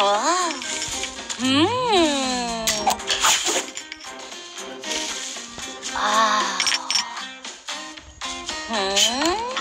와. 음. 아. 음.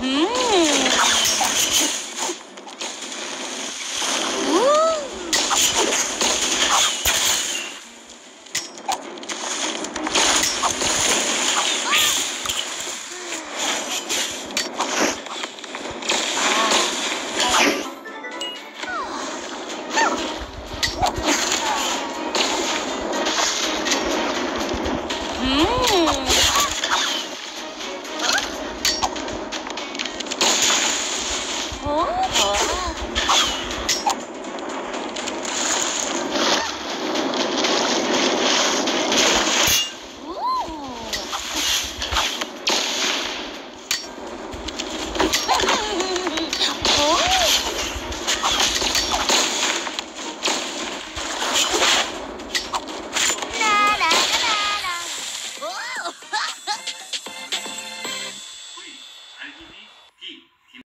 Mm-hmm.